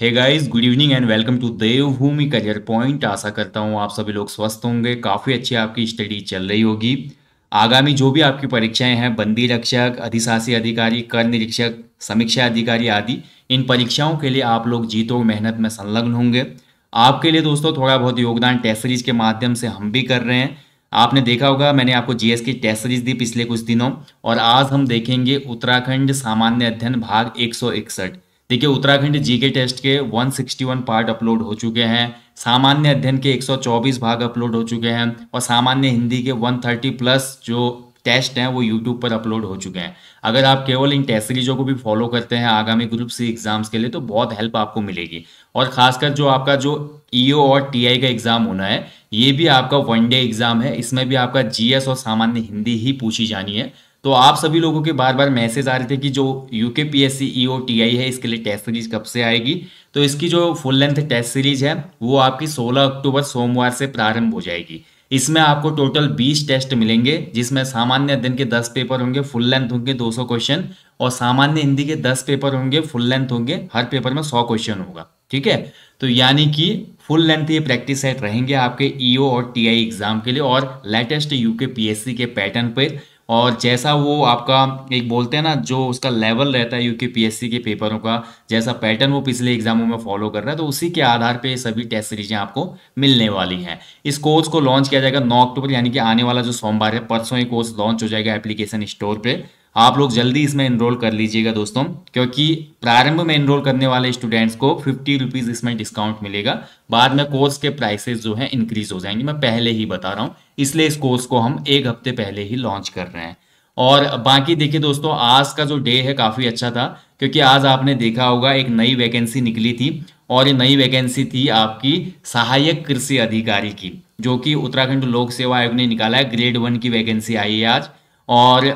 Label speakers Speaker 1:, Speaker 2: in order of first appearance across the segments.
Speaker 1: Hey guys good evening and welcome to Devbhoomi career point आशा करता हूँ आप सभी लोग स्वस्थ होंगे, काफ़ी अच्छी आपकी स्टडी चल रही होगी। आगामी जो भी आपकी परीक्षाएँ हैं, बंदी रक्षक, अधिशासी अधिकारी, कर निरीक्षक, समीक्षा अधिकारी आदि, इन परीक्षाओं के लिए आप लोग जीतो मेहनत में संलग्न होंगे। आपके लिए दोस्तों थोड़ा बहुत योगदान टेस्ट सीरीज़ के माध्यम से हम भी कर रहे हैं। आपने देखा होगा, मैंने आपको जीएस की टेस्ट सीरीज़ दी पिछले कुछ दिनों और आज हम देखेंगे उत्तराखंड सामान्य अध्ययन भाग एक सौ इकसठ। देखिए, उत्तराखंड जीके टेस्ट के 161 पार्ट अपलोड हो चुके हैं। सामान्य अध्ययन के 124 भाग अपलोड हो चुके हैं और सामान्य हिंदी के 130 प्लस जो टेस्ट हैं, वो यूट्यूब पर अपलोड हो चुके हैं। अगर आप केवल इन टेस्ट सीरीजों को भी फॉलो करते हैं आगामी ग्रुप सी एग्ज़ाम्स के लिए तो बहुत हेल्प आपको मिलेगी। और खासकर जो आपका जो ईओ e और टीआई का एग्ज़ाम होना है, ये भी आपका वन डे एग्ज़ाम है। इसमें भी आपका जीएस और सामान्य हिंदी ही पूछी जानी है। तो आप सभी लोगों के बार बार मैसेज आ रहे थे कि जो UK P S C E T I है, इसके लिए टेस्ट सीरीज़ कब से आएगी? तो इसकी जो फुल लेंथ टेस्ट सीरीज़ है, वो आपकी 16 अक्टूबर सोमवार से प्रारंभ हो जाएगी। इसमें आपको टोटल 20 टेस्ट मिलेंगे, जिसमें सामान्य अध्ययन के 10 पेपर होंगे फुल लेंथ होंगे 200 क्वेश्चन और सामान्य हिंदी के 10 पेपर होंगे फुल लेंथ होंगे, हर पेपर में 100 क्वेश्चन होगा, ठीक है? तो यानी कि फुल लेंथ ये प्रैक्टिस सेट रहेंगे आपके ईओ e और टीआई एग्ज़ाम के लिए, और लेटेस्ट यूके पीएससी के पैटर्न पर। और जैसा वो आपका एक बोलते हैं ना, जो उसका लेवल रहता है यूके पीएससी के पेपरों का, जैसा पैटर्न वो पिछले एग्जामों में फॉलो कर रहा है तो उसी के आधार पे सभी टेस्ट सीरीजें आपको मिलने वाली हैं। इस कोर्स को लॉन्च किया जाएगा नौ अक्टूबर, यानी कि आने वाला जो सोमवार है, परसों ये कोर्स लॉन्च हो जाएगा एप्लीकेशन स्टोर पर आप लोग जल्दी इसमें एनरोल कर लीजिएगा दोस्तों, क्योंकि प्रारंभ में एनरोल करने वाले स्टूडेंट्स को फिफ्टी रुपीज़ इसमें डिस्काउंट मिलेगा। बाद में कोर्स के प्राइसेस जो है इंक्रीज हो जाएँगे। मैं पहले ही बता रहा हूँ, इसलिए इस कोर्स को हम एक हफ़्ते पहले ही लॉन्च कर रहे हैं। और बाकी देखिए दोस्तों, आज का जो डे है, काफ़ी अच्छा था, क्योंकि आज आपने देखा होगा, एक नई वैकेंसी निकली थी, और ये नई वैकेंसी थी आपकी सहायक कृषि अधिकारी की, जो कि उत्तराखंड लोक सेवा आयोग ने निकाला है। ग्रेड वन की वैकेंसी आई है आज। और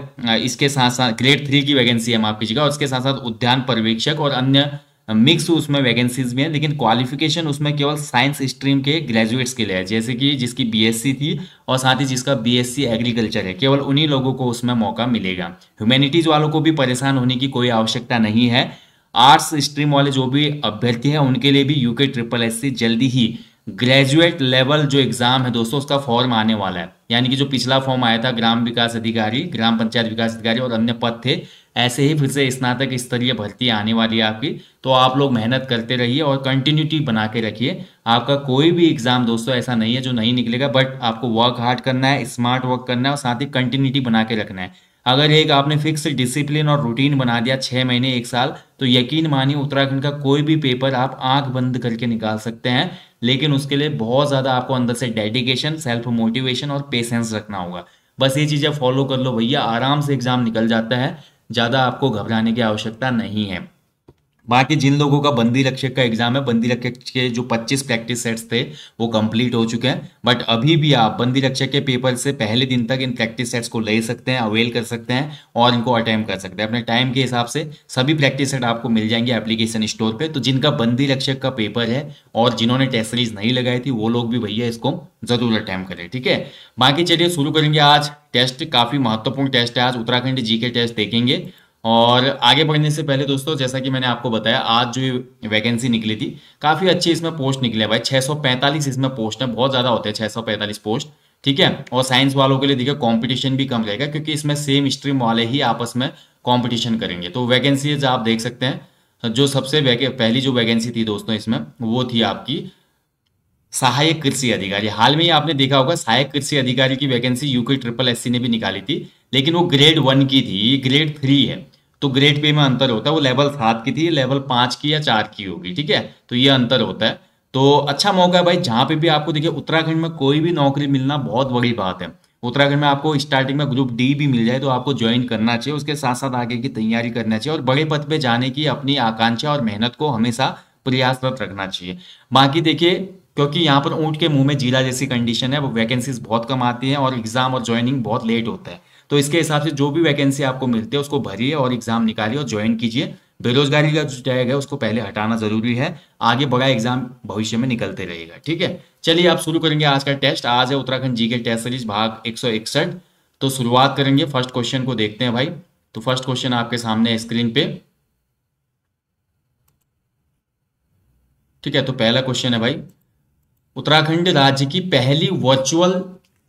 Speaker 1: इसके साथ साथ ग्रेड थ्री की वैकेंसी है माफ़ कीजिएगा उसके साथ साथ उद्यान पर्यवेक्षक और अन्य मिक्स उसमें वैकेंसीज भी हैं, लेकिन क्वालिफिकेशन उसमें केवल साइंस स्ट्रीम के ग्रेजुएट्स के लिए है, जैसे कि जिसकी बीएससी थी और साथ ही जिसका बीएससी एग्रीकल्चर है, केवल उन्हीं लोगों को उसमें मौका मिलेगा। ह्यूमैनिटीज वालों को भी परेशान होने की कोई आवश्यकता नहीं है। आर्ट्स स्ट्रीम वाले जो भी अभ्यर्थी हैं, उनके लिए भी यूके ट्रिपल एससी जल्दी ही ग्रेजुएट लेवल जो एग्ज़ाम है दोस्तों, उसका फॉर्म आने वाला है। यानी कि जो पिछला फॉर्म आया था, ग्राम विकास अधिकारी, ग्राम पंचायत विकास अधिकारी और अन्य पद थे, ऐसे ही फिर से स्नातक स्तरीय भर्ती आने वाली है आपकी। तो आप लोग मेहनत करते रहिए और कंटिन्यूटी बना के रखिए। आपका कोई भी एग्ज़ाम दोस्तों, ऐसा नहीं है जो नहीं निकलेगा बट आपको वर्क हार्ड करना है स्मार्ट वर्क करना है और साथ ही कंटिन्यूटी बना के रखना है। अगर एक आपने फिक्स डिसिप्लिन और रूटीन बना दिया छः महीने, एक साल तो यकीन मानिए उत्तराखंड का कोई भी पेपर आप आँख बंद करके निकाल सकते हैं। लेकिन उसके लिए बहुत ज़्यादा आपको अंदर से डेडिकेशन सेल्फ मोटिवेशन और पेशेंस रखना होगा। बस ये चीज़ें फॉलो कर लो भैया, आराम से एग्ज़ाम निकल जाता है, ज़्यादा आपको घबराने की आवश्यकता नहीं है। बाकी जिन लोगों का बंदी रक्षक का एग्ज़ाम है, बंदी रक्षक के जो 25 प्रैक्टिस सेट्स थे, वो कंप्लीट हो चुके हैं। बट अभी भी आप बंदी रक्षक के पेपर से पहले दिन तक इन प्रैक्टिस सेट्स को ले सकते हैं अवेल कर सकते हैं और इनको अटेम्प्ट कर सकते हैं। अपने टाइम के हिसाब से सभी प्रैक्टिस सेट आपको मिल जाएँगे एप्लीकेशन स्टोर पर तो जिनका बंदी रक्षक का पेपर है और जिन्होंने टेस्ट सीरीज़ नहीं लगाई थी, वो लोग भी भैया इसको ज़रूर अटैम्प्ट करें, ठीक है? बाकी चलिए शुरू करेंगे आज टेस्ट काफ़ी महत्वपूर्ण टेस्ट है आज। उत्तराखंड जी के टेस्ट देखेंगे। और आगे बढ़ने से पहले दोस्तों, जैसा कि मैंने आपको बताया, आज जो वैकेंसी निकली थी, काफ़ी अच्छी इसमें पोस्ट निकले भाई। 645 इसमें पोस्ट है, बहुत ज़्यादा होते हैं 645 पोस्ट ठीक है? और साइंस वालों के लिए देखिए कंपटीशन भी कम रहेगा क्योंकि इसमें सेम स्ट्रीम वाले ही आपस में कॉम्पिटिशन करेंगे। तो वैकेंसी आप देख सकते हैं, जो सबसे पहली जो वैकेंसी थी दोस्तों इसमें, वो थी आपकी सहायक कृषि अधिकारी। हाल में ही आपने देखा होगा, सहायक कृषि अधिकारी की वैकेंसी यूके ट्रिपल एससी ने भी निकाली थी, लेकिन वो ग्रेड वन की थी ग्रेड थ्री है। तो ग्रेड पे में अंतर होता है, वो लेवल सात की थी लेवल पाँच की या चार की होगी, ठीक है? तो ये अंतर होता है। तो अच्छा मौका है भाई, जहाँ पे भी आपको देखिए, उत्तराखंड में कोई भी नौकरी मिलना बहुत बड़ी बात है। उत्तराखंड में आपको स्टार्टिंग में ग्रुप डी भी मिल जाए तो आपको ज्वाइन करना चाहिए, उसके साथ साथ आगे की तैयारी करना चाहिए, और बड़े पद पे जाने की अपनी आकांक्षा और मेहनत को हमेशा प्रयासरत रखना चाहिए। बाकी देखिए, क्योंकि यहाँ पर ऊँट के मुँह में जीरा जैसी कंडीशन है, वो वैकेंसीज बहुत कम आती है, और एग्ज़ाम और ज्वाइनिंग बहुत लेट होता है। तो इसके हिसाब से जो भी वैकेंसी आपको मिलती है, उसको भरिए और एग्ज़ाम निकालिए और ज्वाइन कीजिए। बेरोजगारी का जो टैग है, उसको पहले हटाना ज़रूरी है। आगे बड़ा एग्ज़ाम भविष्य में निकलते रहेगा, ठीक है? चलिए आप शुरू करेंगे आज का टेस्ट आज है उत्तराखंड जी के टेस्ट सीरीज़ भाग एक सौ इकसठ। तो शुरुआत करेंगे फ़र्स्ट क्वेश्चन को देखते हैं भाई। तो फ़र्स्ट क्वेश्चन आपके सामने स्क्रीन पे। ठीक है तो पहला क्वेश्चन है भाई। उत्तराखंड राज्य की पहली वर्चुअल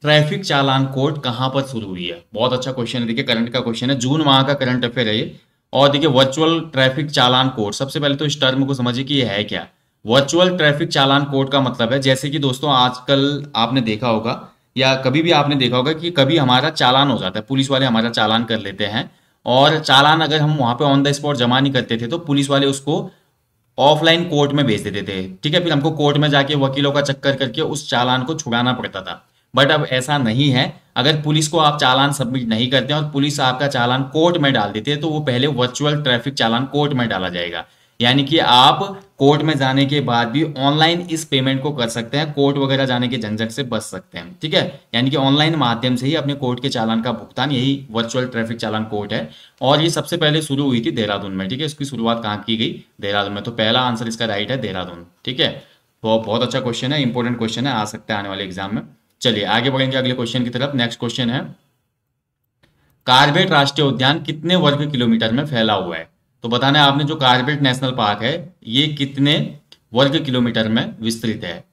Speaker 1: ट्रैफ़िक चालान कोर्ट कहाँ पर शुरू हुई है? बहुत अच्छा क्वेश्चन है। देखिए करंट का क्वेश्चन है। जून माह का करंट अफेयर है और देखिए वर्चुअल ट्रैफ़िक चालान कोर्ट। सबसे पहले तो इस टर्म को समझिए कि ये है क्या? वर्चुअल ट्रैफ़िक चालान कोर्ट का मतलब है, जैसे कि दोस्तों, आजकल आपने देखा होगा, या कभी भी आपने देखा होगा कि कभी हमारा चालान हो जाता है। पुलिस वाले हमारा चालान कर लेते हैं। और चालान अगर हम वहाँ पे ऑन द स्पॉट जमा नहीं करते थे तो पुलिस वाले उसको ऑफलाइन कोर्ट में भेज देते थे। ठीक है, फिर हमको कोर्ट में जाके वकीलों का चक्कर करके उस चालान को छुड़ाना पड़ता था। बट अब ऐसा नहीं है। अगर पुलिस को आप चालान सबमिट नहीं करते हैं और पुलिस आपका चालान कोर्ट में डाल देती है तो वो पहले वर्चुअल ट्रैफ़िक चालान कोर्ट में डाला जाएगा। यानी कि आप कोर्ट में जाने के बाद भी ऑनलाइन इस पेमेंट को कर सकते हैं, कोर्ट वगैरह जाने के झंझट से बच सकते हैं, ठीक है? यानी कि ऑनलाइन माध्यम से ही अपने कोर्ट के चालान का भुगतान, यही वर्चुअल ट्रैफ़िक चालान कोर्ट है। और ये सबसे पहले शुरू हुई थी देहरादून में, ठीक है? इसकी शुरुआत कहाँ की गई? देहरादून में। तो पहला आंसर इसका राइट है देहरादून, ठीक है? तो बहुत अच्छा क्वेश्चन है इंपॉर्टेंट क्वेश्चन है, आ सकता है आने वाले एग्ज़ाम में। चलिए, आगे बढ़ेंगे अगले क्वेश्चन की तरफ़। नेक्स्ट क्वेश्चन है कार्बेट राष्ट्रीय उद्यान कितने वर्ग किलोमीटर में फैला हुआ है? तो बताना है आपने जो कार्बेट नेशनल पार्क है, ये कितने वर्ग किलोमीटर में विस्तृत है?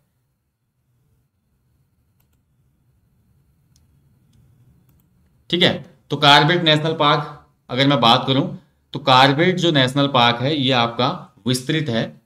Speaker 1: ठीक है तो कार्बेट नेशनल पार्क अगर मैं बात करूँ तो कार्बेट जो नेशनल पार्क है, ये आपका विस्तृत है।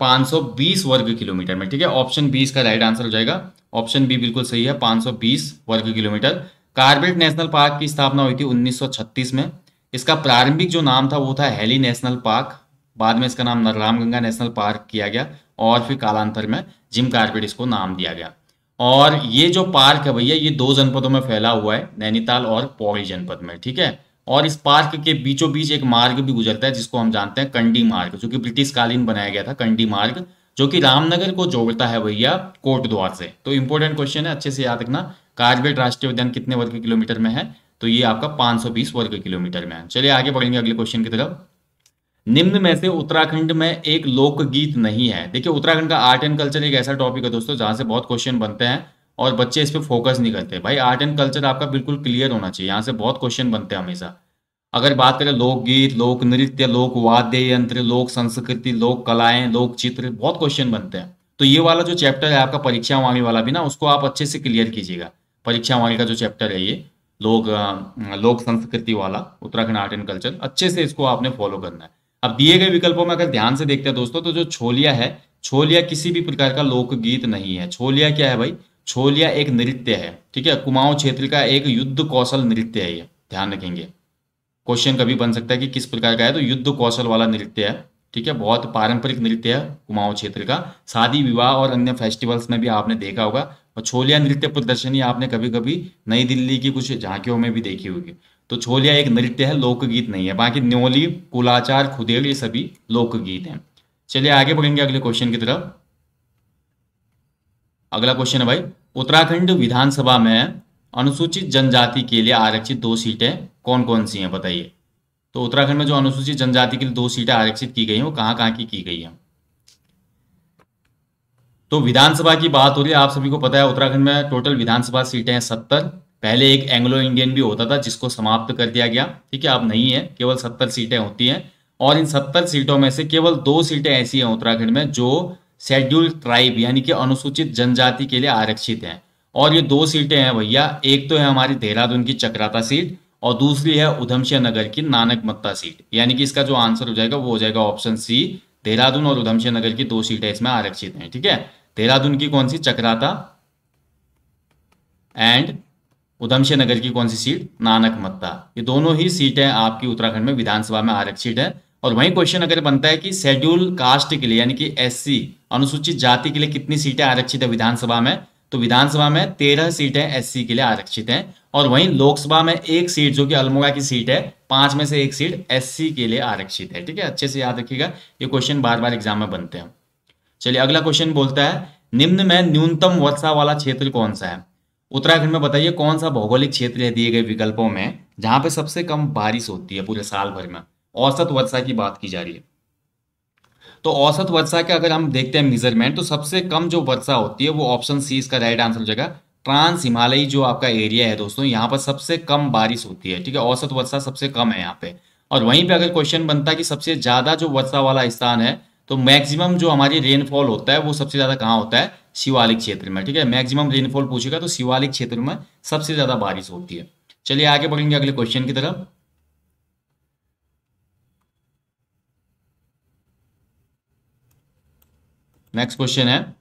Speaker 1: 520 वर्ग किलोमीटर में, ठीक है? ऑप्शन बी इसका राइट आंसर हो जाएगा। ऑप्शन बी बिल्कुल सही है 520 वर्ग किलोमीटर। कार्बेट नेशनल पार्क की स्थापना हुई थी 1936 में। इसका प्रारंभिक जो नाम था, वो था हेली नेशनल पार्क बाद में इसका नाम रामगंगा नेशनल पार्क किया गया और फिर कालांतर में जिम कार्बेट इसको नाम दिया गया। और ये जो पार्क है भैया, ये दो जनपदों में फैला हुआ है, नैनीताल और पौड़ी जनपद में, ठीक है? और इस पार्क के बीचों बीच एक मार्ग भी गुजरता है, जिसको हम जानते हैं कंडी मार्ग, जो कि ब्रिटिश कालीन बनाया गया था, कंडी मार्ग, जो कि रामनगर को जोड़ता है भैया कोट द्वार से। तो इंपॉर्टेंट क्वेश्चन है, अच्छे से याद रखना। कार्बेट राष्ट्रीय उद्यान कितने वर्ग किलोमीटर में है? तो ये आपका 520 वर्ग किलोमीटर में है। चलिए आगे बढ़ेंगे अगले क्वेश्चन की तरफ़। निम्न में से उत्तराखंड में एक लोकगीत नहीं है। देखिए उत्तराखंड का आर्ट एंड कल्चर एक ऐसा टॉपिक है दोस्तों, जहाँ से बहुत क्वेश्चन बनते हैं। और बच्चे इस पर फोकस नहीं करते। भाई आर्ट एंड कल्चर आपका बिल्कुल क्लियर होना चाहिए। यहाँ से बहुत क्वेश्चन बनते हैं हमेशा। अगर बात करें लोकगीत, लोक नृत्य, लोक वाद्य यंत्र, लोक संस्कृति, लोक कलाएँ, लोक चित्र, बहुत क्वेश्चन बनते हैं। तो ये वाला जो चैप्टर है आपका परीक्षा वाणी वाला भी ना, उसको आप अच्छे से क्लियर कीजिएगा। परीक्षा वाणी का जो चैप्टर है ये, लोक लोक संस्कृति वाला, उत्तराखंड आर्ट एंड कल्चर अच्छे से इसको आपने फॉलो करना है। अब दिए गए विकल्पों में अगर ध्यान से देखते हैं दोस्तों तो जो छोलिया है, छोलिया किसी भी प्रकार का लोकगीत नहीं है। छोलिया क्या है भाई? छोलिया एक नृत्य है, ठीक है? कुमाऊं क्षेत्र का एक युद्ध कौशल नृत्य है ये, ध्यान रखेंगे। क्वेश्चन कभी बन सकता है कि किस प्रकार का है? तो युद्ध कौशल वाला नृत्य है, ठीक है? बहुत पारंपरिक नृत्य है कुमाऊं क्षेत्र का। शादी, विवाह और अन्य फेस्टिवल्स में भी आपने देखा होगा। और छोलिया नृत्य प्रदर्शनी आपने कभी कभी नई दिल्ली की कुछ झांकियों में भी देखी होगी। तो छोलिया एक नृत्य है, लोकगीत नहीं है। बाकी न्योली, कुलाचार खुदेड़ ये सभी लोकगीत हैं। चलिए आगे बढ़ेंगे अगले क्वेश्चन की तरफ़। अगला क्वेश्चन है भाई, उत्तराखंड विधानसभा में अनुसूचित जनजाति के लिए आरक्षित दो सीटें कौन कौन सी हैं, बताइए। तो उत्तराखंड में जो अनुसूचित जनजाति के लिए दो सीटें आरक्षित की गई हैं, वो कहाँ कहाँ की की गई हैं? तो विधानसभा की बात हो रही है, आप सभी को पता है, उत्तराखंड में टोटल विधानसभा सीटें हैं सत्तर। पहले एक एंग्लो इंडियन भी होता था, जिसको समाप्त कर दिया गया। ठीक है अब नहीं है, केवल सत्तर सीटें होती हैं। और इन सत्तर सीटों में से केवल दो सीटें ऐसी हैं उत्तराखंड में, जो शेड्यूल ट्राइब, यानी कि अनुसूचित जनजाति के लिए आरक्षित हैं। और ये दो सीटें हैं भैया, एक तो है हमारी देहरादून की चक्राता सीट और दूसरी है उधमसिंह नगर की नानक मत्ता सीट। यानी कि इसका जो आंसर हो जाएगा, वो हो जाएगा ऑप्शन सी, देहरादून और उधमसिंह नगर की दो सीटें इसमें आरक्षित हैं, ठीक है? देहरादून की कौन सी? चक्राता एंड उधमसिंह नगर की कौन सी सीट? नानक मत्ता। ये दोनों ही सीटें आपकी उत्तराखंड में विधानसभा में आरक्षित है। और वही क्वेश्चन अगर बनता है कि शेड्यूल कास्ट के लिए, यानी कि एससी अनुसूचित जाति के लिए कितनी सीटें आरक्षित है विधानसभा में? तो विधानसभा में तेरह सीटें एससी के लिए आरक्षित हैं और वहीं लोकसभा में एक सीट, जो कि अल्मोड़ा की सीट है, पाँच में से एक सीट एससी के लिए आरक्षित है। ठीक है? अच्छे से याद रखिएगा, ये क्वेश्चन बार बार एग्ज़ाम में बनते हैं। चलिए, अगला क्वेश्चन बोलता है, निम्न में न्यूनतम वर्षा वाला क्षेत्र कौन सा है? उत्तराखंड में बताइए, कौन सा भौगोलिक क्षेत्र है दिए गए विकल्पों में, जहाँ पे सबसे कम बारिश होती है पूरे साल भर में? औसत वर्षा की बात की जा रही है। तो औसत वर्षा के अगर हम देखते हैं मेज़रमेंट तो सबसे कम जो वर्षा होती है वो ऑप्शन सी इसका राइट आंसर हो जाएगा। ट्रांस हिमालयी जो आपका एरिया है दोस्तों, यहाँ पर सबसे कम बारिश होती है, ठीक है? औसत वर्षा सबसे कम है यहाँ पे। और वहीं पे अगर क्वेश्चन बनता है कि सबसे ज़्यादा जो वर्षा वाला स्थान है तो मैक्सिमम जो हमारी रेनफॉल होता है वो सबसे ज़्यादा कहाँ होता है? शिवालिक क्षेत्र में, ठीक है? मैक्सिमम रेनफॉल पूछेगा तो शिवालिक क्षेत्र में सबसे ज़्यादा बारिश होती है। चलिए आगे बढ़ेंगे अगले क्वेश्चन की तरफ़। नेक्स्ट क्वेश्चन है.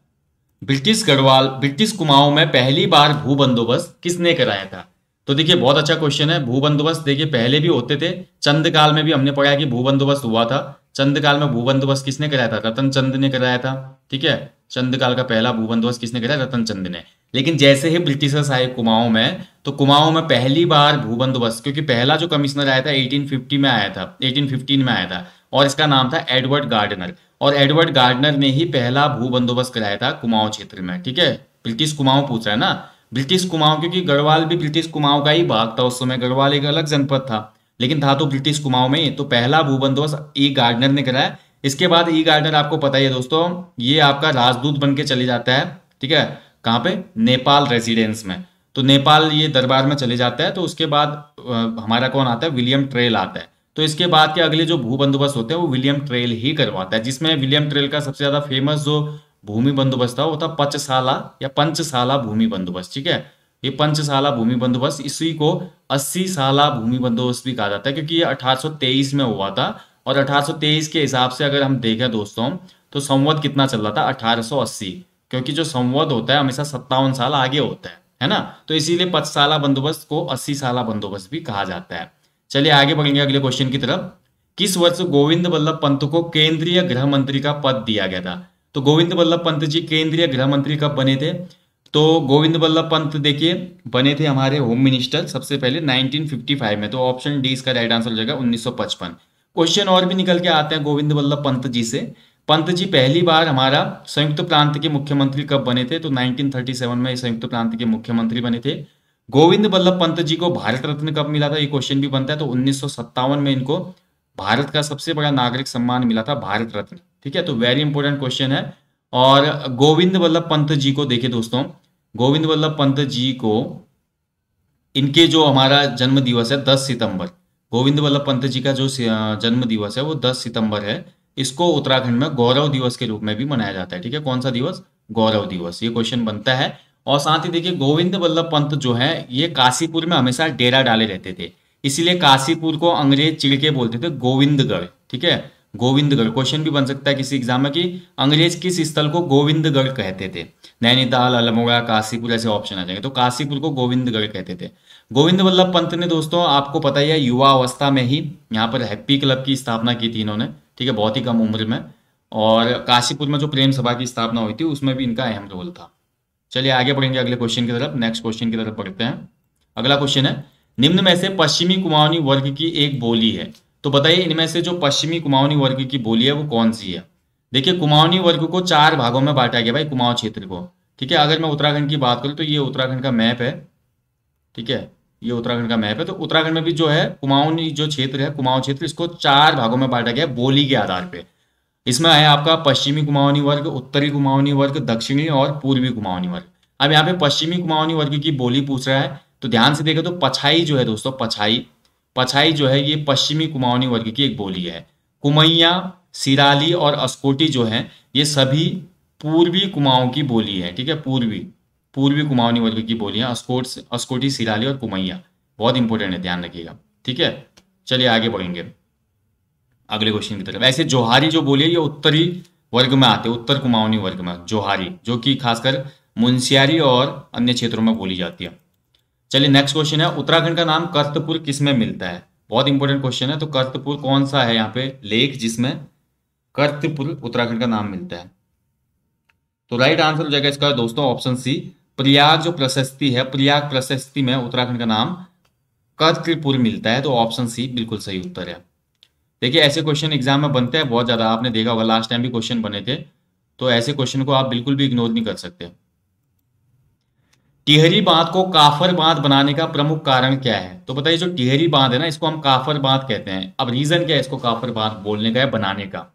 Speaker 1: ब्रिटिश गढ़वाल, ब्रिटिश कुमाऊं में पहली बार भू बंदोबस्त किसने कराया था? तो देखिए, बहुत अच्छा क्वेश्चन है। भू बंदोबस्त देखिए, पहले भी होते थे। चंद काल में भी हमने पढ़ा कि भू बंदोबस्त हुआ था। चंद काल में भू बंदोबस्त किसने कराया था? रतन चंद ने कराया था। ठीक है? चंद काल का पहला भू बंदोबस्त किसने कराया? रतन चंद ने। लेकिन जैसे ही ब्रिटिशर्स आए कुमाऊं में तो कुमाऊं में पहली बार भू बंदोबस्त क्योंकि पहला जो कमिश्नर आया था 1850 में आया था 1815 में आया था, और इसका नाम था एडवर्ड गार्डनर। और एडवर्ड गार्डनर ने ही पहला भू बंदोबस्त कराया था कुमाऊं क्षेत्र में, ठीक है? ब्रिटिश कुमाऊं पूछ रहा है ना? ब्रिटिश कुमाऊं, क्योंकि गढ़वाल भी ब्रिटिश कुमाऊं का ही भाग था, उस समय गढ़वाल एक अलग जनपद था, लेकिन था तो ब्रिटिश कुमाऊं में तो पहला भू बंदोबस्त ई गार्डनर ने कराया। इसके बाद ई गार्डनर, आपको पता ही है दोस्तों, ये आपका राजदूत बन के चले जाता है, ठीक है? कहाँ पे? नेपाल रेजिडेंस में। तो नेपाल ये दरबार में चले जाता है तो उसके बाद हमारा कौन आता है? विलियम ट्रेल आता है। तो इसके बाद के अगले जो भू बंदोबस्त होते हैं, वो विलियम ट्रेल ही करवाता है, जिसमें विलियम ट्रेल का सबसे ज़्यादा फ़ेमस जो भूमि बंदोबस्त था, वो था पंचशाला या पंचशाला भूमि बंदोबस्त, ठीक है? ये पंचशाला भूमि बंदोबस्त इसी को अस्सी साला भूमि बंदोबस्त भी कहा जाता है, क्योंकि ये अठारह में हुआ था और अठारह के हिसाब से अगर हम देखें दोस्तों तो संवत कितना चल रहा था? अठारह सौ अस्सी, क्योंकि जो संवत होता है, हमेशा सत्तावन साल आगे होता है है ना? तो इसीलिए पचसाला बंदोबस्त को अस्सी साला बंदोबस्त भी कहा जाता है। चलिए आगे बढ़ेंगे अगले क्वेश्चन की तरफ़। किस वर्ष गोविंद वल्लभ पंत को केंद्रीय गृह मंत्री का पद दिया गया था? तो गोविंद वल्लभ पंत जी केंद्रीय गृह मंत्री कब बने थे? तो गोविंद वल्लभ पंत देखिए, बने थे हमारे होम मिनिस्टर सबसे पहले 1955 में। तो ऑप्शन डी इसका राइट आंसर हो जाएगा 1955 क्वेश्चन और भी निकल के आते हैं गोविंद वल्लभ पंत जी से। पंत जी, पहली बार हमारा संयुक्त प्रांत के मुख्यमंत्री कब बने थे? तो 1937 में संयुक्त प्रांत के मुख्यमंत्री बने थे। गोविंद वल्लभ पंत जी को भारत रत्न कब मिला था? ये क्वेश्चन भी बनता है। तो उन्नीस सौ सत्तावन में इनको भारत का सबसे बड़ा नागरिक सम्मान मिला था भारत रत्न। ठीक है? तो वेरी इंपॉर्टेंट क्वेश्चन है। और गोविंद वल्लभ पंत जी को देखिए दोस्तों, गोविंद वल्लभ पंत जी को इनके जो हमारा जन्म दिवस है, दस सितंबर, गोविंद वल्लभ पंत जी का जो जन्म दिवस है, वो दस सितंबर है। इसको उत्तराखंड में गौरव दिवस के रूप में भी मनाया जाता है। ठीक है? कौन सा दिवस? गौरव दिवस। ये क्वेश्चन बनता है। और साथ ही देखिए गोविंद वल्लभ पंत जो है, ये काशीपुर में हमेशा डेरा डाले रहते थे। इसीलिए काशीपुर को अंग्रेज़ चिड़के बोलते थे गोविंदगढ़, ठीक है? गोविंदगढ़। क्वेश्चन भी बन सकता है किसी एग्ज़ाम में कि अंग्रेज़ किस स्थल को गोविंदगढ़ कहते थे? नैनीताल, अल्मोड़ा, काशीपुर ऐसे ऑप्शन आ जाएँगे। तो काशीपुर को गोविंदगढ़ कहते थे। गोविंद वल्लभ पंत ने दोस्तों, आपको पता ही है, युवा अवस्था में ही यहाँ पर हैप्पी क्लब की स्थापना की थी इन्होंने, ठीक है? बहुत ही कम उम्र में। और काशीपुर में जो प्रेम सभा की स्थापना हुई थी, उसमें भी इनका अहम रोल था। चलिए आगे बढ़ेंगे अगले क्वेश्चन की तरफ़ नेक्स्ट क्वेश्चन की तरफ़ बढ़ते हैं। अगला क्वेश्चन है, निम्न में से पश्चिमी कुमाऊनी वर्ग की एक बोली है। तो बताइए इनमें से जो पश्चिमी कुमाऊनी वर्ग की बोली है, वो कौन सी है? देखिए, कुमाऊनी वर्ग को चार भागों में बांटा गया भाई, कुमाऊं क्षेत्र को। ठीक है, अगर मैं उत्तराखंड की बात करूँ तो ये उत्तराखंड का मैप है। ठीक है, ये उत्तराखंड का मैप है। तो उत्तराखंड में भी जो है, कुमाऊनी जो क्षेत्र है, कुमाऊं क्षेत्र, इसको चार भागों में बांटा गया बोली के आधार पर इसमें है आपका पश्चिमी कुमाऊनी वर्ग, उत्तरी कुमाऊनी वर्ग, दक्षिणी और पूर्वी कुमाऊनी वर्ग। अब यहाँ पे पश्चिमी कुमाऊनी वर्ग की बोली पूछ रहा है तो ध्यान से देखें तो पछाई जो है दोस्तों, पछाई पछाई जो है ये पश्चिमी कुमाऊनी वर्ग की एक बोली है। कुमैया, सिराली और अस्कोटी जो है, ये सभी पूर्वी कुमाऊं की बोली है, ठीक है, पूर्वी पूर्वी कुमाऊनी वर्ग की बोली है, अस्कोट, अस्कोटी, सिराली और कुमैया। बहुत इंपॉर्टेंट है, ध्यान रखिएगा, ठीक है? चलिए आगे बढ़ेंगे। अगले क्वेश्चन की तरफ़। ऐसे जोहारी जो बोली है, ये उत्तरी वर्ग में आते हैं, उत्तर कुमाऊनी वर्ग में, जोहारी, जो कि खासकर मुंशियारी और अन्य क्षेत्रों में बोली जाती है। चलिए नेक्स्ट क्वेश्चन है, उत्तराखंड का नाम कर्तपुर किसमें मिलता है? बहुत इंपॉर्टेंट क्वेश्चन है तो कर्तपुर कौन सा है यहाँ पे? लेक जिसमें कर्तपुर, उत्तराखंड का नाम मिलता है। तो राइट आंसर हो जाएगा इसका दोस्तों ऑप्शन सी प्रयाग जो प्रशस्ति है, प्रयाग प्रशस्ति में उत्तराखंड का नाम कर्तपुर मिलता है तो ऑप्शन सी बिल्कुल सही उत्तर है। देखिए, ऐसे क्वेश्चन एग्ज़ाम में बनते हैं बहुत ज़्यादा। आपने देखा होगा लास्ट टाइम भी क्वेश्चन बने थे। तो ऐसे क्वेश्चन को आप बिल्कुल भी इग्नोर नहीं कर सकते। टिहरी बाँध को काफर बाँध बनाने का प्रमुख कारण क्या है? तो बताइए, जो टिहरी बाँध है ना, इसको हम काफर बाँध कहते हैं। अब रीजन क्या है इसको काफर बाँध बोलने का है बनाने का?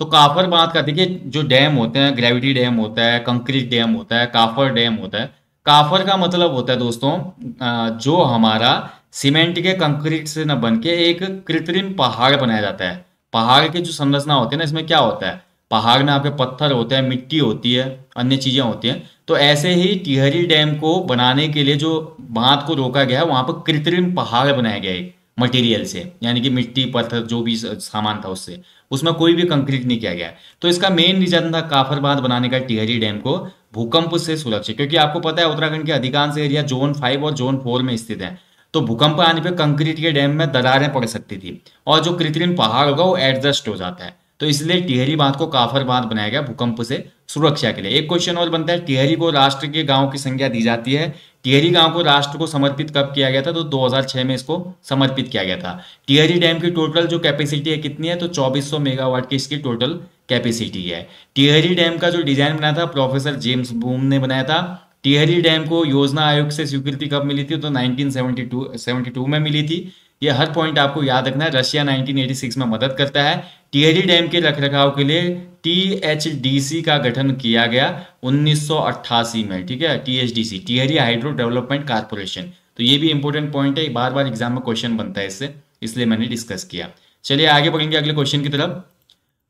Speaker 1: तो काफर बाँध का, देखिए, जो डैम होते हैं ग्रेविटी डैम होता है कंक्रीट डैम होता है, काफर डैम होता है काफर का मतलब होता है दोस्तों जो हमारा सीमेंट के कंक्रीट से न बन के एक कृत्रिम पहाड़ बनाया जाता है। पहाड़ के जो संरचना होती है ना, इसमें क्या होता है? पहाड़ में आपके पत्थर होते हैं, मिट्टी होती है, अन्य चीज़ें होती हैं। तो ऐसे ही टिहरी डैम को बनाने के लिए जो बाँध को रोका गया है, वहाँ पर कृत्रिम पहाड़ बनाया गया है। मटेरियल से, यानी कि मिट्टी, पत्थर, जो भी सामान था उससे। उसमें कोई भी कंक्रीट नहीं किया गया। तो इसका मेन रीजन था काफर बाँध बनाने का टिहरी डैम को भूकंप से सुरक्षित, क्योंकि आपको पता है उत्तराखंड के अधिकांश एरिया जोन फाइव और जोन फोर में स्थित है। तो भूकंप आने पर कंक्रीट के डैम में दरारें पड़ सकती थी, और जो कृत्रिम पहाड़ होगा वो एडजस्ट हो जाता है। तो इसलिए टिहरी बाँध को काफर बाँध बनाया गया भूकंप से सुरक्षा के लिए। एक क्वेश्चन और बनता है, टिहरी को राष्ट्र के गाँव की संख्या दी जाती है। टिहरी गाँव को राष्ट्र को समर्पित कब किया गया था? तो 2006 में इसको समर्पित किया गया था। टिहरी डैम की टोटल जो कैपेसिटी है कितनी है? तो 2400 मेगावाट की इसकी टोटल कैपेसिटी है। टिहरी डैम का जो डिज़ाइन बनाया था, प्रोफेसर जेम्स बूम ने बनाया था। टिहरी डैम को योजना आयोग से स्वीकृति कब मिली थी? तो 1972 72 में मिली थी। ये हर पॉइंट आपको याद रखना है, रशिया 1986 में मदद करता है। टिहरी डैम के रखरखाव के लिए टीएचडीसी का गठन किया गया 1988 में, ठीक है? THDC Tehri hydro development corporation. तो ये भी इंपॉर्टेंट पॉइंट है, बार बार एग्ज़ाम में क्वेश्चन बनता है इससे, इसलिए मैंने डिस्कस किया। चलिए आगे बढ़ेंगे अगले क्वेश्चन की तरफ़।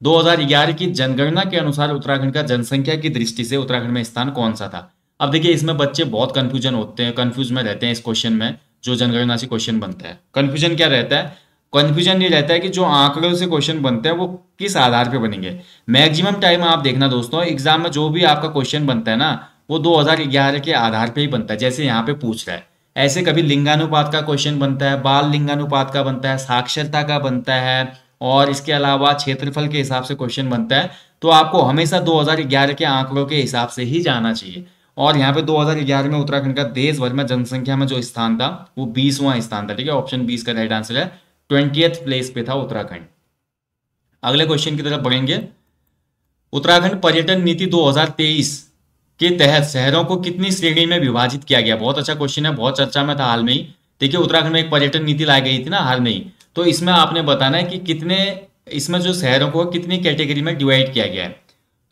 Speaker 1: 2011 की जनगणना के अनुसार उत्तराखंड का जनसंख्या की दृष्टि से उत्तराखंड में स्थान कौन सा था? अब देखिए, इसमें बच्चे बहुत कंफ्यूजन होते हैं कंफ्यूज में रहते हैं इस क्वेश्चन में, जो जनगणना से क्वेश्चन बनता है। कंफ्यूजन क्या रहता है? कंफ्यूजन ये रहता है कि जो आंकड़ों से क्वेश्चन बनते हैं, वो किस आधार पे बनेंगे? मैक्सिमम टाइम आप देखना दोस्तों एग्ज़ाम में जो भी आपका क्वेश्चन बनता है ना, वो 2011 के आधार पे ही बनता है, जैसे यहाँ पे पूछ रहा है। ऐसे कभी लिंगानुपात का क्वेश्चन बनता है, बाल लिंगानुपात का बनता है, साक्षरता का बनता है, और इसके अलावा क्षेत्रफल के हिसाब से क्वेश्चन बनता है तो आपको हमेशा 2011 के आंकड़ों के हिसाब से ही जाना चाहिए। और यहाँ पे 2011 में उत्तराखंड का देश भर में जनसंख्या में जो स्थान था, वो बीसवां स्थान था, ठीक है? ऑप्शन बीस का राइट आंसर है। ट्वेंटी प्लेस पे था उत्तराखंड। अगले क्वेश्चन की तरफ़ बढ़ेंगे। उत्तराखंड पर्यटन नीति 2023 के तहत शहरों को कितनी श्रेणी में विभाजित किया गया? बहुत अच्छा क्वेश्चन है, बहुत चर्चा में था हाल में ही। देखिए, उत्तराखंड में एक पर्यटन नीति लाई गई थी ना हाल में ही। तो इसमें आपने बताना है कि कितने, इसमें जो शहरों को कितनी कैटेगरी में डिवाइड किया गया है।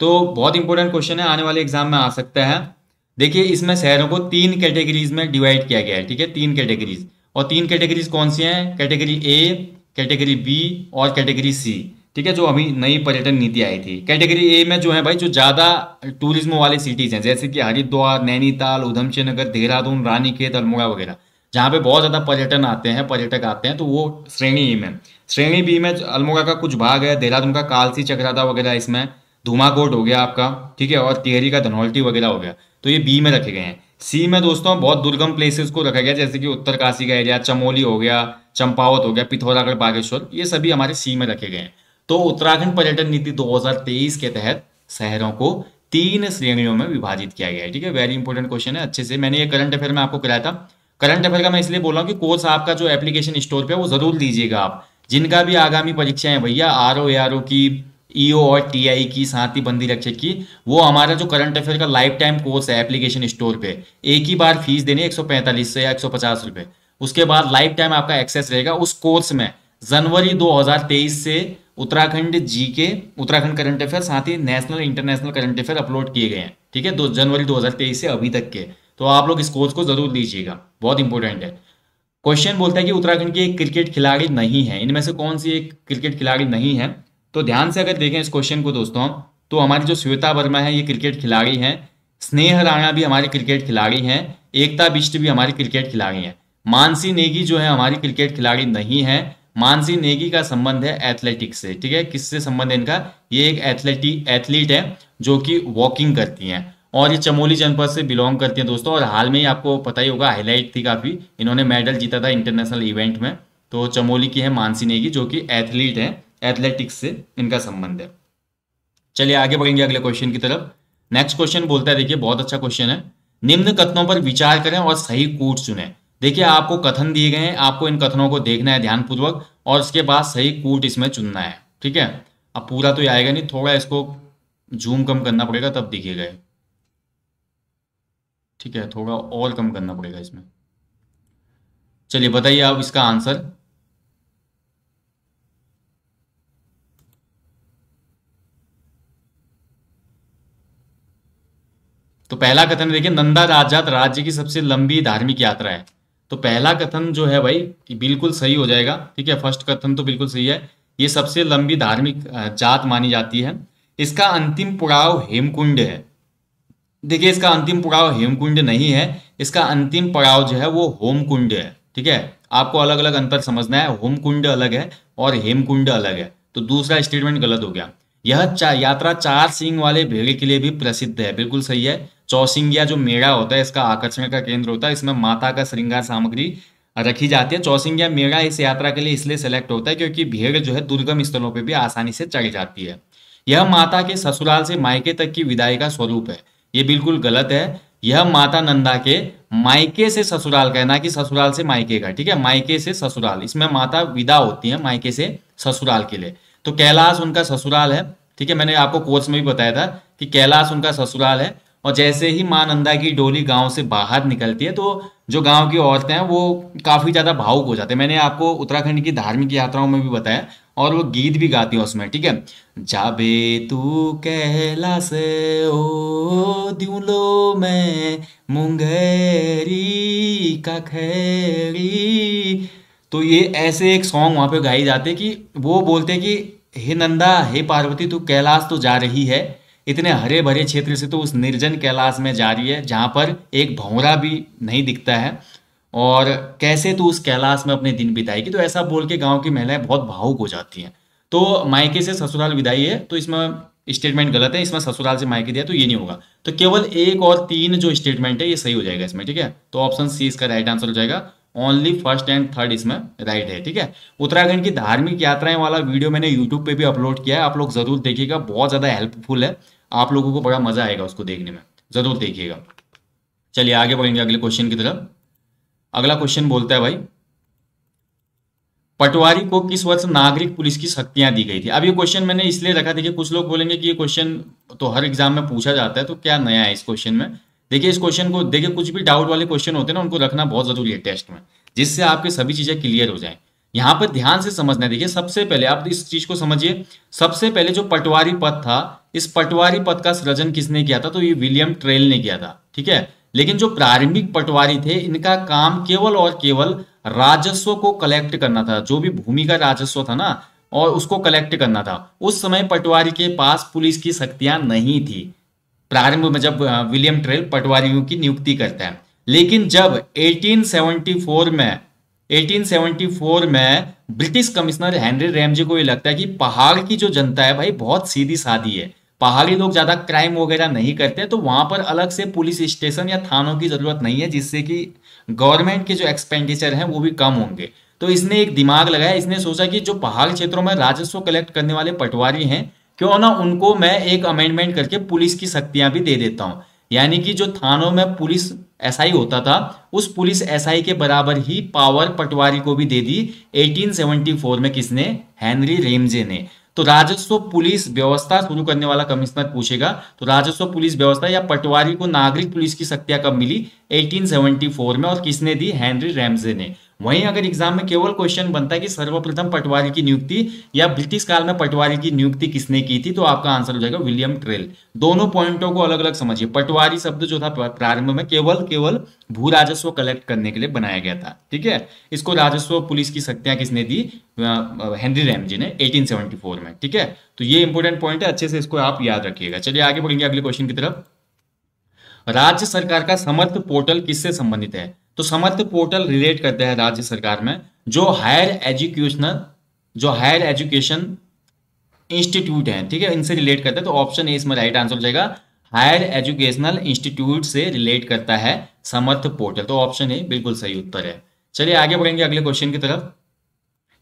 Speaker 1: तो बहुत इंपॉर्टेंट क्वेश्चन है, आने वाले एग्ज़ाम में आ सकता है। देखिए, इसमें शहरों को तीन कैटेगरीज में डिवाइड किया गया है, ठीक है? तीन कैटेगरीज और तीन कैटेगरीज कौन सी हैं? कैटेगरी ए कैटेगरी बी और कैटेगरी सी ठीक है, जो अभी नई पर्यटन नीति आई थी। कैटेगरी ए में जो है भाई, जो ज़्यादा टूरिज़्म वाले सिटीज़ हैं, जैसे कि हरिद्वार, नैनीताल, उधमसिंह नगर, देहरादून, रानीखेत, अल्मोड़ा वगैरह, जहाँ पे बहुत ज़्यादा पर्यटन आते हैं, पर्यटक आते हैं तो वो श्रेणी ए में। श्रेणी बी में अल्मोड़ा का कुछ भाग है, देहरादून का कालसी चक्राता वगैरह इसमें, धुमाकोट हो गया आपका, ठीक है, और तिहरी का धनौल्टी वगैरह हो गया तो ये बी में रखे गए हैं। सी में दोस्तों, बहुत दुर्गम प्लेसेस को रखा गया, जैसे कि उत्तर काशी का एरिया चमोली हो गया, चंपावत हो गया, पिथौरागढ़, बागेश्वर, ये सभी हमारे सी में रखे गए हैं। तो उत्तराखंड पर्यटन नीति 2023 के तहत शहरों को तीन श्रेणियों में विभाजित किया गया है, ठीक है? वेरी इंपॉर्टेंट क्वेश्चन है, अच्छे से। मैंने ये करंट अफेयर में आपको कराया था। करंट अफेयर का मैं इसलिए बोल हूँ कि कोर्स आपका जो एप्लीकेशन स्टोर पे वो ज़रूर लीजिएगा आप। जिनका भी आगामी परीक्षाएँ भैया आर ओ ए आर ओ की ईओ e और टीआई की साथ ही बंदी रक्षक की वो हमारा जो करंट अफेयर का लाइफ टाइम कोर्स है एप्लीकेशन स्टोर पे, एक ही बार फ़ीस देनी है एक से या एक सौ पचास रुपए। उसके बाद लाइफ टाइम आपका एक्सेस रहेगा उस कोर्स में, जनवरी 2023 से उत्तराखंड जी के उत्तराखंड करंट अफेयर साथ ही national international current affair upload किए गए हैं, ठीक है? दो, जनवरी 2023 से अभी तक के। तो आप लोग इस कोर्स को ज़रूर लीजिएगा, बहुत इंपॉर्टेंट है। क्वेश्चन बोलता है कि उत्तराखंड की एक क्रिकेट खिलाड़ी नहीं है, इनमें से कौन सी एक क्रिकेट खिलाड़ी नहीं है? तो ध्यान से अगर देखें इस क्वेश्चन को दोस्तों तो हमारी जो श्वेता वर्मा है, ये क्रिकेट खिलाड़ी हैं। स्नेह राणा भी हमारे क्रिकेट खिलाड़ी हैं। एकता बिष्ट भी हमारी क्रिकेट खिलाड़ी हैं। मानसी नेगी जो है, हमारी क्रिकेट खिलाड़ी नहीं है। मानसी नेगी का संबंध है एथलेटिक्स से, ठीक है? किससे संबंध है इनका? ये एक एथलेटी एथलीट है, जो कि वॉकिंग करती हैं। और ये चमोली जनपद से बिलोंग करती हैं दोस्तों। और हाल में ही आपको पता ही होगा हाईलाइट थी काफ़ी। इन्होंने मेडल जीता था इंटरनेशनल इवेंट में। तो चमोली की है मानसी नेगी, जो कि एथलीट है। एथलेटिक्स से इनका संबंध है। चलिए आगे बढ़ेंगे अगले क्वेश्चन की तरफ़। नेक्स्ट क्वेश्चन बोलता है, देखिए, बहुत अच्छा क्वेश्चन है। निम्न कथनों पर विचार करें और सही कूट चुने देखिए, आपको कथन दिए गए हैं, आपको इन कथनों को देखना है ध्यानपूर्वक और उसके बाद सही कूट इसमें चुनना है, ठीक है? अब पूरा तो आएगा नहीं, थोड़ा इसको जूम कम करना पड़ेगा, तब दिखेगा ठीक है, थोड़ा और कम करना पड़ेगा इसमें। चलिए, बताइए आप इसका आंसर तो पहला कथन देखिए, नंदा राजात राज्य की सबसे लंबी धार्मिक यात्रा है। तो पहला कथन जो है भाई बिल्कुल सही हो जाएगा, ठीक है, फ़र्स्ट कथन तो बिल्कुल सही है। ये सबसे लंबी धार्मिक जात मानी जाती है। इसका अंतिम पुराव हेमकुंड है। देखिए, इसका अंतिम पड़ाव हेमकुंड नहीं है, इसका अंतिम पड़ाव जो है वो होमकुंड है, ठीक है। आपको अलग अलग अंतर समझना है, होमकुंड अलग है और हेमकुंड अलग है। तो दूसरा स्टेटमेंट गलत हो गया। यह चा, यात्रा चार सिंह वाले भेड़े के लिए भी प्रसिद्ध है। बिल्कुल सही है। चौसिंगिया जो मेड़ा होता है इसका आकर्षण का केंद्र होता है। इसमें माता का श्रृंगार सामग्री रखी जाती है। चौसिंगिया मेड़ा इस यात्रा के लिए इसलिए सेलेक्ट होता है क्योंकि भेड़ जो है दुर्गम स्थलों पर भी आसानी से चढ़ जाती है। यह माता के ससुराल से मायके तक की विदाई का स्वरूप है। ये बिल्कुल गलत है। यह माता नंदा के मायके से ससुराल का है ना कि ससुराल से मायके का ठीक है? मायके से ससुराल। इसमें माता विदा होती है मायके से ससुराल के लिए। तो कैलाश उनका ससुराल है, ठीक है, मैंने आपको कोर्स में भी बताया था कि कैलाश उनका ससुराल है और जैसे ही माँ नंदा की डोली गाँव से बाहर निकलती है तो जो गाँव की औरतें हैं, वो काफ़ी ज़्यादा भावुक हो जाते हैं। मैंने आपको उत्तराखंड की धार्मिक यात्राओं में भी बताया और वो गीत भी गाती है उसमें, ठीक है। जाबे तू कहला से ओ दिलो में मुंगेरी का खैरी तो ये ऐसे एक सॉन्ग वहाँ पे गाई जाते कि वो बोलते हैं कि, हे नंदा, हे पार्वती, तू कैलाश तो जा रही है। इतने हरे भरे क्षेत्र से तो उस निर्जन कैलाश में जा रही है, जहाँ पर एक भौरा भी नहीं दिखता है। और कैसे तू उस कैलाश में अपने दिन बिताएगी? तो ऐसा बोल के गाँव की महिलाएँ बहुत भावुक हो जाती हैं। तो मायके से ससुराल विदाई है तो इसमें स्टेटमेंट गलत है, इसमें ससुराल से मायके दिया तो ये नहीं होगा। तो केवल एक और तीन जो स्टेटमेंट है, ये सही हो जाएगा इसमें, ठीक है? तो ऑप्शन सी इसका राइट आंसर हो जाएगा। ओनली फ़र्स्ट एंड थर्ड इसमें राइट है, ठीक है? उत्तराखंड की धार्मिक यात्राएँ वाला वीडियो मैंने यूट्यूब पे भी अपलोड किया है। आप लोग ज़रूर देखिएगा, बहुत ज़्यादा हेल्पफुल है। आप लोगों को बड़ा मज़ा आएगा उसको देखने में। ज़रूर देखिएगा। चलिए, आगे बढ़ेंगे अगले क्वेश्चन की तरफ़। अगला क्वेश्चन बोलता है भाई, पटवारी को किस वर्ष नागरिक पुलिस की शक्तियाँ दी गई थी? अब ये क्वेश्चन मैंने इसलिए रखा, देखिए, कुछ लोग बोलेंगे कि ये क्वेश्चन तो हर एग्ज़ाम में पूछा जाता है तो क्या नया है इस क्वेश्चन में? देखिए, इस क्वेश्चन को, देखिए, कुछ भी डाउट वाले क्वेश्चन होते हैं ना, उनको रखना बहुत ज़रूरी है टेस्ट में, जिससे आपके सभी चीज़ें क्लियर हो जाए। यहाँ पर ध्यान से समझना है। देखिए, सबसे पहले आप इस चीज़ को समझिए। सबसे पहले जो पटवारी पद था, इस पटवारी पद का सृजन किसने किया था? तो ये विलियम ट्रेल ने किया था, ठीक है? लेकिन जो प्रारंभिक पटवारी थे, इनका काम केवल और केवल राजस्व को कलेक्ट करना था। जो भी भूमि का राजस्व था ना, और उसको कलेक्ट करना था। उस समय पटवारी के पास पुलिस की शक्तियाँ नहीं थी। प्रारंभ में जब विलियम ट्रेल पटवारियों की नियुक्ति करता है। लेकिन जब 1874 में 1874 में ब्रिटिश कमिश्नर हेनरी रैमजे को ये लगता है कि पहाड़ की जो जनता है भाई, बहुत सीधी सादी है। पहाड़ी लोग ज़्यादा क्राइम वगैरह नहीं करते तो वहाँ पर अलग से पुलिस स्टेशन या थानों की ज़रूरत नहीं है, जिससे कि गवर्नमेंट के जो एक्सपेंडिचर हैं वो भी कम होंगे। तो इसने एक दिमाग लगाया, इसने सोचा कि जो पहाड़ क्षेत्रों में राजस्व कलेक्ट करने वाले पटवारी हैं क्यों ना उनको मैं एक अमेंडमेंट करके पुलिस की शक्तियाँ भी दे देता हूँ। यानी कि जो थानों में पुलिस एसआई होता था, उस पुलिस एसआई के बराबर ही पावर पटवारी को भी दे दी 1874 में किसने? हेनरी रेमजे ने। तो राजस्व पुलिस व्यवस्था शुरू करने वाला कमिश्नर पूछेगा तो राजस्व पुलिस व्यवस्था या पटवारी को नागरिक पुलिस की शक्तियाँ कब मिली? 1874 में और किसने दी? हेनरी रैमजे ने। वहीं अगर एग्ज़ाम में केवल क्वेश्चन बनता है कि सर्वप्रथम पटवारी की नियुक्ति या ब्रिटिश काल में पटवारी की नियुक्ति किसने की थी तो आपका आंसर हो जाएगा विलियम ट्रेल। दोनों पॉइंटों को अलग अलग समझिए। पटवारी शब्द जो था प्रारंभ में केवल केवल भू राजस्व कलेक्ट करने के लिए बनाया गया था। ठीक है? इसको राजस्व पुलिस की शक्तियाँ किसने दी? हेनरी रैमजी ने 1874 में। ठीक है? तो ये इंपोर्टेंट पॉइंट है, अच्छे से इसको आप याद रखिएगा। चलिए आगे बढ़ेंगे अगले क्वेश्चन की तरफ़। राज्य सरकार का समर्थ पोर्टल किससे संबंधित है? तो समर्थ पोर्टल रिलेट करते हैं राज्य सरकार में, जो हायर एजुकेशनल, जो हायर एजुकेशन इंस्टीट्यूट है, ठीक है? इनसे रिलेट करता है तो ऑप्शन ए इसमें राइट आंसर हो जाएगा। हायर एजुकेशनल इंस्टीट्यूट से रिलेट करता है समर्थ पोर्टल तो ऑप्शन ए बिल्कुल सही उत्तर है। चलिए आगे बढ़ेंगे अगले क्वेश्चन की तरफ़।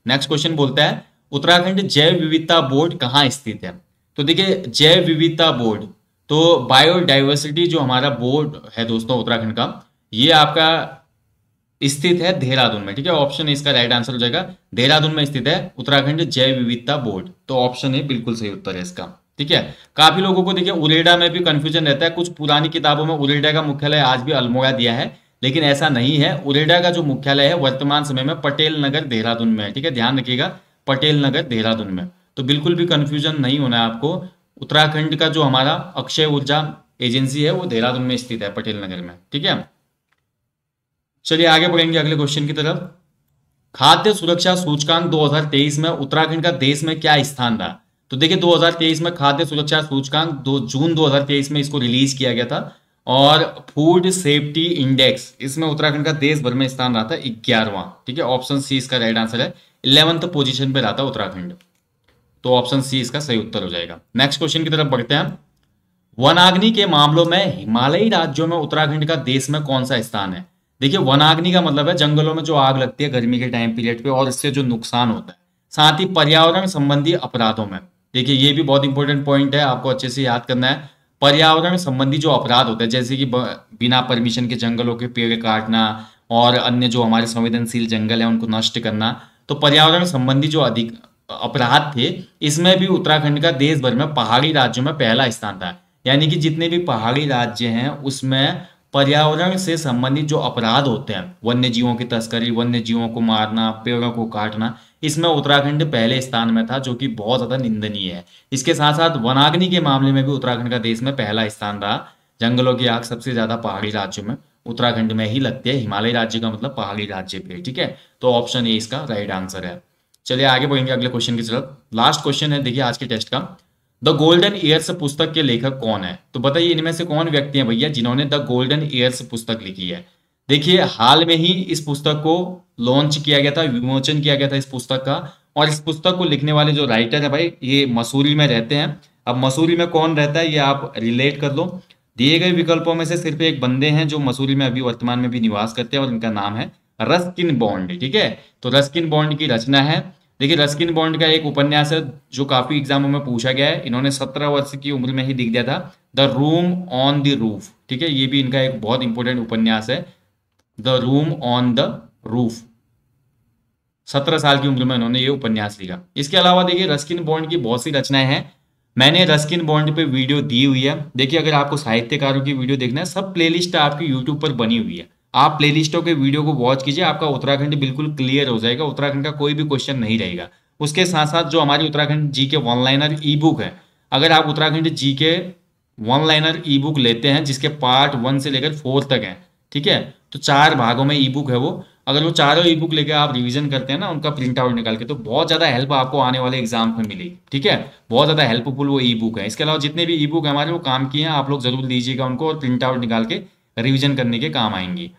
Speaker 1: नेक्स्ट क्वेश्चन बोलता है, उत्तराखंड जैव विविधता बोर्ड कहाँ स्थित है? तो देखिए, जैव विविधता बोर्ड तो बायोडाइवर्सिटी जो हमारा बोर्ड है दोस्तों उत्तराखंड का, ये आपका स्थित है देहरादून में, ठीक है? ऑप्शन इसका राइट आंसर हो जाएगा। देहरादून में स्थित है उत्तराखंड जैव विविधता बोर्ड तो ऑप्शन ए बिल्कुल सही उत्तर है इसका, ठीक है? काफ़ी लोगों को देखिए, उरेडा में भी कंफ्यूजन रहता है। कुछ पुरानी किताबों में उरेडा का मुख्यालय आज भी अल्मोड़ा दिया है, लेकिन ऐसा नहीं है। उरेडा का जो मुख्यालय है, वर्तमान समय में पटेल नगर देहरादून में है, ठीक है? ध्यान रखिएगा, पटेल नगर देहरादून में। तो बिल्कुल भी कंफ्यूजन नहीं होना है आपको। उत्तराखंड का जो हमारा अक्षय ऊर्जा एजेंसी है, वो देहरादून में स्थित है, पटेल नगर में, ठीक है? चलिए आगे बढ़ेंगे अगले क्वेश्चन की तरफ़। खाद्य सुरक्षा सूचकांक 2023 में उत्तराखंड का देश में क्या स्थान रहा? तो देखिए 2023 में खाद्य सुरक्षा सूचकांक दो, जून 2023 में इसको रिलीज़ किया गया था और फ़ूड सेफ्टी इंडेक्स, इसमें उत्तराखंड का देश भर में स्थान रहा था ग्यारहवां ठीक है? ऑप्शन सी इसका राइट आंसर है। इलेवंथ पोजीशन पे रहा था उत्तराखंड। तो ऑप्शन सी इसका सही उत्तर हो जाएगा। नेक्स्ट क्वेश्चन की तरफ़ बढ़ते हैं। वनाग्नि के मामलों में हिमालयी राज्यों में उत्तराखंड का देश में कौन सा स्थान है? देखिए, वनाग्नि का मतलब है जंगलों में जो आग लगती है गर्मी के टाइम पीरियड पे और इससे जो नुकसान होता है। साथ ही पर्यावरण संबंधी अपराधों में। देखिए, ये भी बहुत इंपॉर्टेंट पॉइंट है, आपको अच्छे से याद करना है। पर्यावरण संबंधी जो अपराध होते हैं, जैसे कि बिना परमिशन के जंगलों के पेड़ काटना और अन्य जो हमारे संवेदनशील जंगल है, उनको नष्ट करना। तो पर्यावरण संबंधी जो अधिक अपराध थे, इसमें भी उत्तराखंड का देश भर में पहाड़ी राज्यों में पहला स्थान था। यानी कि जितने भी पहाड़ी राज्य हैं, उसमें पर्यावरण से संबंधित जो अपराध होते हैं वन्य जीवों की तस्करी वन्य जीवों को मारना, पेड़ों को काटना, इसमें उत्तराखंड पहले स्थान में था, जो कि बहुत ज़्यादा निंदनीय है। इसके साथ साथ वनाग्नि के मामले में भी उत्तराखंड का देश में पहला स्थान रहा। जंगलों की आग सबसे ज़्यादा पहाड़ी राज्यों में, उत्तराखंड में ही लगती है। हिमालय राज्य का मतलब पहाड़ी राज्य पे ठीक है? तो ऑप्शन ए इसका राइट आंसर है। चलिए आगे बढ़ेंगे अगले क्वेश्चन की तरफ़। लास्ट क्वेश्चन है, देखिए आज के टेस्ट का। द गोल्डन ईयर्स पुस्तक के लेखक कौन है? तो बताइए इनमें से कौन व्यक्ति हैं भैया जिन्होंने द गोल्डन ईयर्स पुस्तक लिखी है? देखिए, हाल में ही इस पुस्तक को लॉन्च किया गया था, विमोचन किया गया था इस पुस्तक का। और इस पुस्तक को लिखने वाले जो राइटर है भाई, ये मसूरी में रहते हैं। अब मसूरी में कौन रहता है, ये आप रिलेट कर लो। दिए गए विकल्पों में से सिर्फ़ एक बंदे हैं जो मसूरी में अभी वर्तमान में भी निवास करते हैं और इनका नाम है रस्किन बॉन्ड, ठीक है? तो रस्किन बॉन्ड की रचना है। देखिए, रस्किन बॉन्ड का एक उपन्यास है जो काफ़ी एग्जामों में पूछा गया है। इन्होंने सत्रह वर्ष की उम्र में ही दिख दिया था। The room on the roof, ठीक है? ये भी इनका एक बहुत इंपॉर्टेंट उपन्यास है। The room on the roof. सत्रह साल की उम्र में उन्होंने ये उपन्यास लिखा। इसके अलावा देखिए, रस्किन बॉन्ड की बहुत सी रचनाएँ हैं। मैंने रस्किन बॉन्ड पे वीडियो दी हुई है। देखिए, अगर आपको साहित्यकारों की वीडियो देखना है, सब प्लेलिस्ट आपकी यूट्यूब पर बनी हुई है। आप प्लेलिस्टों के वीडियो को वॉच कीजिए, आपका उत्तराखंड बिल्कुल क्लियर हो जाएगा, उत्तराखंड का कोई भी क्वेश्चन नहीं रहेगा। उसके साथ साथ जो हमारी उत्तराखंड जी के वन लाइनर ई बुक है, अगर आप उत्तराखंड जी के वन लाइनर ई बुक लेते हैं, जिसके पार्ट वन से लेकर फोर तक है, ठीक है? तो चार भागों में ई बुक है वो। अगर वो चारों ई बुक लेकर आप रिवीजन करते हैं ना, उनका प्रिंट आउट निकाल के तो बहुत ज़्यादा हेल्प आपको आने वाले एग्ज़ाम में मिलेगी, ठीक है? बहुत ज़्यादा हेल्पफुल वो ई बुक है। इसके अलावा जितने भी ई बुक हमारे, वो काम किए हैं, आप लोग ज़रूर लीजिएगा उनको और प्रिंट आउट निकाल के रिविजन करने के काम आएँगी।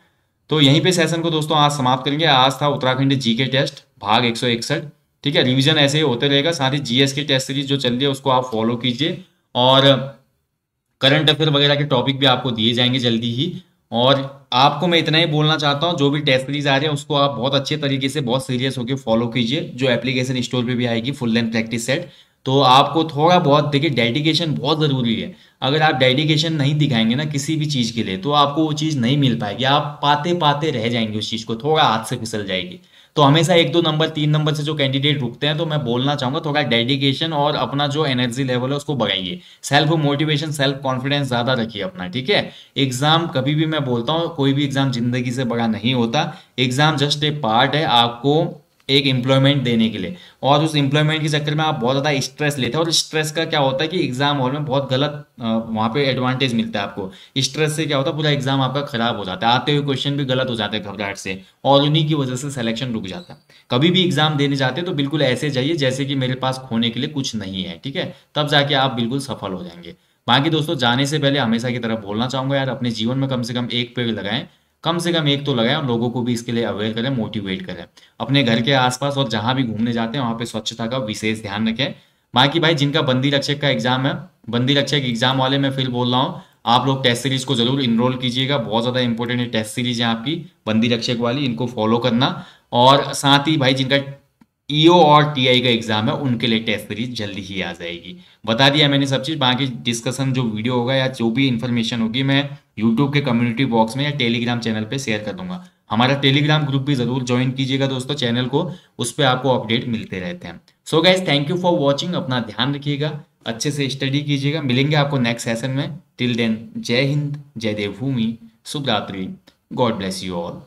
Speaker 1: तो यहीं पे सेशन को दोस्तों आज समाप्त करेंगे। आज था उत्तराखंड जीके टेस्ट भाग एक सौ इकसठ। ठीक है रिविजन ऐसे ही होते रहेगा। साथ ही जीएस की टेस्ट सीरीज़ जो चल रही है, उसको आप फॉलो कीजिए। और करंट अफेयर वगैरह के टॉपिक भी आपको दिए जाएँगे जल्दी ही। और आपको मैं इतना ही बोलना चाहता हूँ, जो भी टेस्ट सीरीज़ आ रही है, उसको आप बहुत अच्छे तरीके से, बहुत सीरियस होकर फॉलो कीजिए। जो एप्लीकेशन स्टोर पे भी आएगी फुल लेंथ प्रैक्टिस सेट तो आपको थोड़ा बहुत, देखिए डेडिकेशन बहुत ज़रूरी है। अगर आप डेडिकेशन नहीं दिखाएँगे ना किसी भी चीज़ के लिए तो आपको वो चीज़ नहीं मिल पाएगी। आप पाते पाते रह जाएँगे उस चीज़ को, थोड़ा हाथ से फिसल जाएगी। तो हमेशा एक दो नंबर, तीन नंबर से जो कैंडिडेट रुकते हैं तो मैं बोलना चाहूँगा, थोड़ा डेडिकेशन और अपना जो एनर्जी लेवल है, उसको बढ़ाइए। सेल्फ मोटिवेशन सेल्फ कॉन्फिडेंस ज़्यादा रखिए अपना, ठीक है? एग्ज़ाम कभी भी मैं बोलता हूँ, कोई भी एग्ज़ाम ज़िंदगी से बड़ा नहीं होता। एग्ज़ाम जस्ट ए पार्ट है, आपको एक एम्प्लॉयमेंट देने के लिए। और उस एम्प्लॉयमेंट के चक्कर में आप बहुत ज़्यादा स्ट्रेस लेते हैं और स्ट्रेस का क्या होता है कि एग्ज़ाम हॉल में बहुत गलत वहाँ पे एडवांटेज मिलता है आपको। स्ट्रेस से क्या होता है, पूरा एग्ज़ाम आपका खराब हो जाता है। आते हुए क्वेश्चन भी गलत हो जाते हैं घबराहट से और उन्हीं की वजह से सिलेक्शन रुक जाता है। कभी भी एग्ज़ाम देने जाते हैं तो बिल्कुल ऐसे जाइए जैसे कि मेरे पास खोने के लिए कुछ नहीं है, ठीक है? तब जाके आप बिल्कुल सफल हो जाएँगे। बाकी दोस्तों, जाने से पहले हमेशा की तरफ़ बोलना चाहूँगा यार, अपने जीवन में कम से कम एक पेड़ लगाएँ। कम से कम एक तो लगाएँ और लोगों को भी इसके लिए अवेयर करें मोटिवेट करें। अपने घर के आसपास और जहाँ भी घूमने जाते हैं, वहाँ पे स्वच्छता का विशेष ध्यान रखें। बाकी भाई, जिनका बंदी रक्षक का एग्ज़ाम है, बंदी रक्षक एग्ज़ाम वाले मैं फिर बोल रहा हूँ, आप लोग टेस्ट सीरीज़ को ज़रूर इनरोल कीजिएगा। बहुत ज़्यादा इंपॉर्टेंट है टेस्ट सीरीज़ है आपकी, बंदी रक्षक वाली, इनको फॉलो करना। और साथ ही भाई, जिनका ईओ e और टीआई का एग्ज़ाम है, उनके लिए टेस्ट सीरीज़ जल्दी ही आ जाएगी। बता दिया मैंने सब चीज़, बाकी डिस्कशन जो वीडियो होगा या जो भी इन्फॉर्मेशन होगी, मैं यूट्यूब के कम्युनिटी बॉक्स में या टेलीग्राम चैनल पे शेयर कर दूँगा। हमारा टेलीग्राम ग्रुप भी ज़रूर ज्वाइन कीजिएगा दोस्तों चैनल को, उस पर आपको अपडेट मिलते रहते हैं। So guys thank you for watching अपना ध्यान रखिएगा, अच्छे से स्टडी कीजिएगा। मिलेंगे आपको नेक्स्ट सेशन में। टिल देन जय हिंद, जय देवभूमि शुभ रात्रि गॉड ब्लेस यू ऑल